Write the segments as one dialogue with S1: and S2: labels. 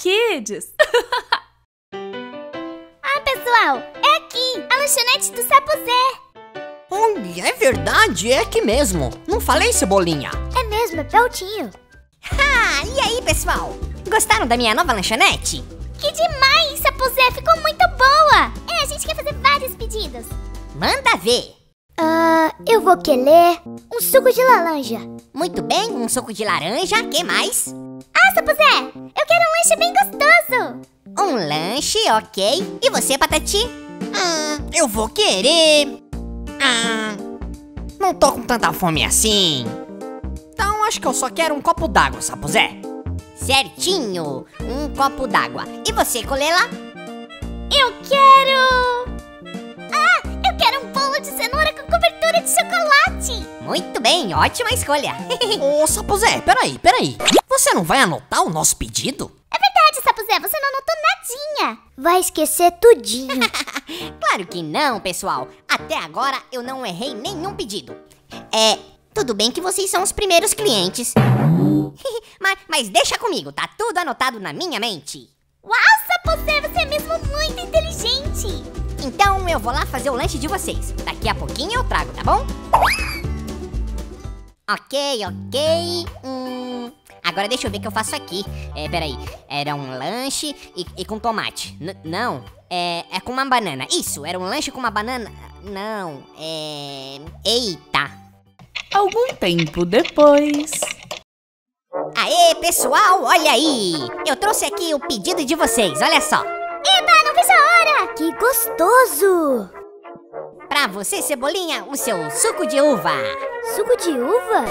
S1: Kids!
S2: ah, pessoal, é aqui, a lanchonete do Sapo Zé.
S3: Olha, é verdade, é aqui mesmo. Não falei, Cebolinha?
S2: É mesmo, é pertinho.
S4: Ah, e aí, pessoal? Gostaram da minha nova lanchonete?
S2: Que demais, Sapo Zé, ficou muito boa. É, a gente quer fazer vários pedidos.
S4: Manda ver.
S2: Ah, eu vou querer um suco de laranja.
S4: Muito bem, um suco de laranja, que mais?
S2: Zé, eu quero um lanche bem gostoso.
S4: Um lanche, ok. E você, Patati?
S3: Hum, eu vou querer... Ah, não tô com tanta fome assim. Então acho que eu só quero um copo d'água, Sapozé.
S4: Certinho, um copo d'água. E você, Colela?
S2: Eu quero... Ah, eu quero um bolo de cenoura com cobertura de chocolate.
S4: Muito bem, ótima escolha.
S3: Ô, Sapozé, peraí, peraí. Você não vai anotar o nosso pedido?
S2: É verdade, Sapozé, você não anotou nadinha. Vai esquecer tudinho.
S4: claro que não, pessoal. Até agora eu não errei nenhum pedido. É, tudo bem que vocês são os primeiros clientes. mas, mas deixa comigo, tá tudo anotado na minha mente.
S2: Uau, Sapozé, você é mesmo muito inteligente.
S4: Então eu vou lá fazer o lanche de vocês. Daqui a pouquinho eu trago, tá bom? Ok, ok. Hum, agora deixa eu ver o que eu faço aqui. É, peraí. Era um lanche e, e com tomate. N não, é, é com uma banana. Isso, era um lanche com uma banana. Não, é. Eita.
S1: Algum tempo depois.
S4: Aê, pessoal, olha aí! Eu trouxe aqui o pedido de vocês, olha só.
S2: Eba, não vejo a hora! Que gostoso!
S4: Pra você, Cebolinha, o seu suco de uva.
S2: Suco de uva?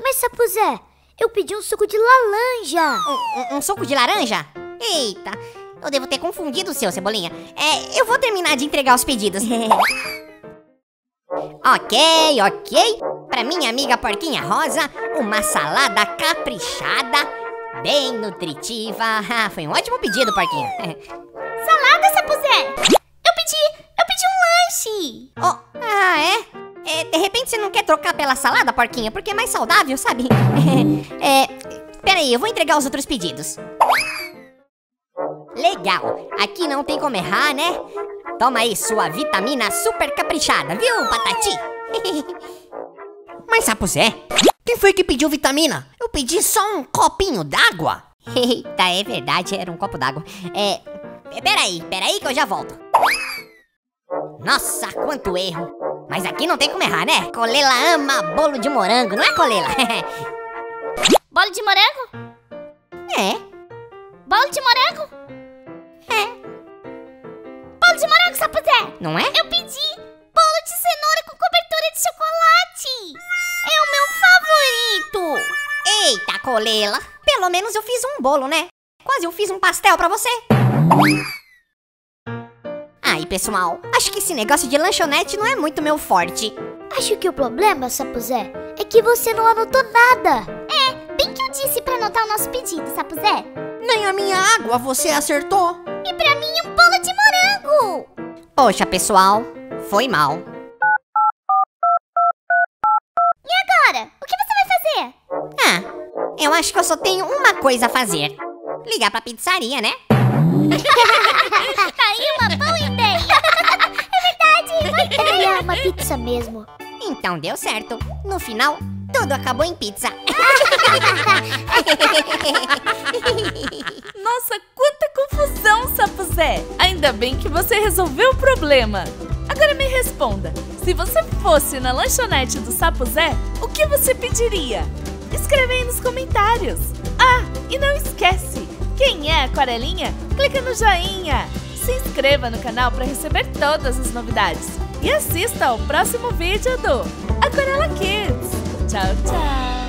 S2: Mas, Sapuzé, eu pedi um suco de laranja.
S4: Um, um, um, suco de laranja? Eita, eu devo ter confundido o seu, Cebolinha. É, eu vou terminar de entregar os pedidos. ok, ok. Pra minha amiga Porquinha Rosa, uma salada caprichada, bem nutritiva. Foi um ótimo pedido, Porquinha.
S2: salada, Sapuzé? Eu pedi, eu pedi um lanche.
S4: Oh, ah, é? É, repente você não quer trocar pela salada, porquinha? Porque é mais saudável, sabe? é, peraí, eu vou entregar os outros pedidos. Legal, aqui não tem como errar, né? Toma aí sua vitamina super caprichada, viu, Patati?
S3: Mas, Sapuzé, quem foi que pediu vitamina? Eu pedi só um copinho d'água.
S4: Eita, é verdade, era um copo d'água. É, peraí, peraí que eu já volto. Nossa, quanto erro. Mas aqui não tem como errar, né? Colela ama bolo de morango, não é, Colela?
S2: bolo de morango?
S4: É.
S2: Bolo de morango?
S4: É.
S2: Bolo de morango, Sapuzé?
S4: Não é?
S2: Eu pedi bolo de cenoura com cobertura de chocolate. É o meu favorito.
S4: Eita, Colela. Pelo menos eu fiz um bolo, né? Quase eu fiz um pastel pra você. Aí, pessoal, acho que esse negócio de lanchonete não é muito meu forte.
S2: Acho que o problema, Sapuzé, é que você não anotou nada. É, bem que eu disse pra anotar o nosso pedido, Sapuzé.
S3: Nem a minha água você acertou.
S2: E pra mim, um bolo de morango.
S4: Poxa, pessoal, foi mal.
S2: E agora? O que você vai fazer?
S4: Ah, eu acho que eu só tenho uma coisa a fazer. Ligar pra pizzaria, né?
S2: Mesmo.
S4: Então deu certo. No final, tudo acabou em pizza.
S1: Nossa, quanta confusão, Sapuzé. Ainda bem que você resolveu o problema. Agora me responda, se você fosse na lanchonete do Sapuzé, o que você pediria? Escreve aí nos comentários. Ah, e não esquece, quem é Aquarelinha? Clica no joinha. Se inscreva no canal para receber todas as novidades. E assista ao próximo vídeo do Aquarela Kids. Tchau, tchau!